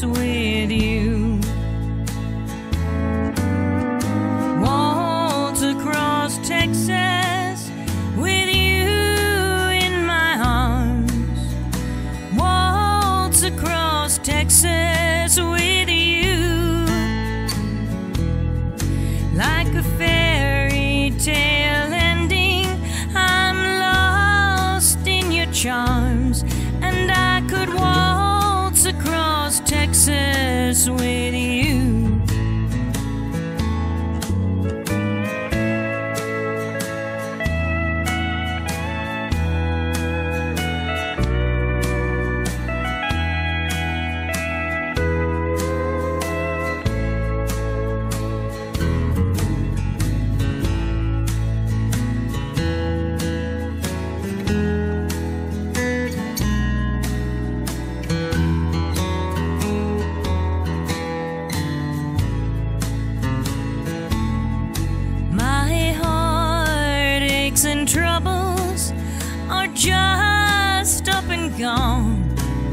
sweet sweet.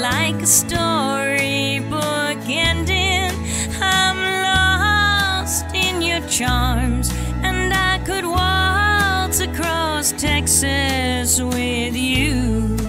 like a storybook ending. I'm lost in your charms, and I could waltz across Texas with you.